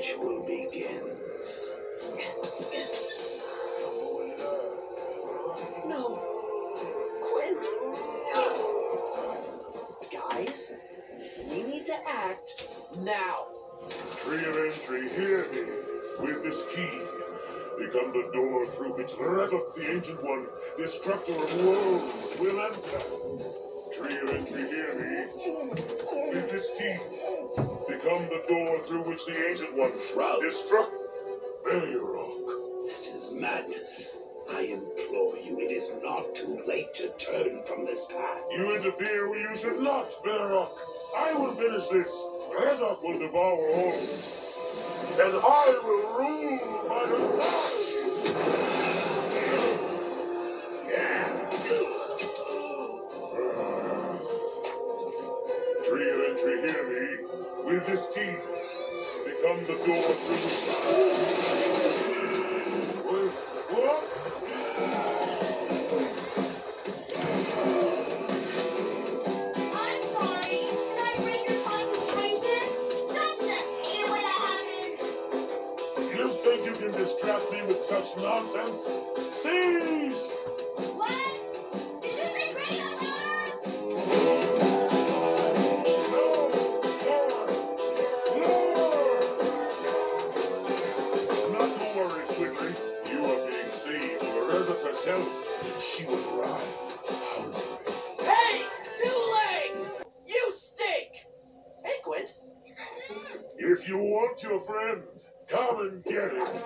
ritual begins. No. Quint. Guys, we need to act now. Tree of entry, hear me. With this key, become the door through which Rezzoch, the Ancient One, destructor of worlds, will enter. Tree of entry, hear me. With this key, become the door through which the Ancient One, Ralph. destruct... Bayrock. This is madness. I implore you, it is not too late to turn from this path. You interfere where you should not, Bayrock. I will finish this. Rezzoch will devour all. And I will rule by her side. Tree of entry, hear me. With this key, become the door through which. Wait, what? I'm sorry. Did I break your concentration? Don't just hate it when that happens? You think you can distract me with such nonsense? Cease! Herself. She will arrive hungry. Hey! Two legs! You stink! Hey, Quint. If you want your friend, come and get it.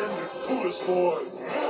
You foolish boy.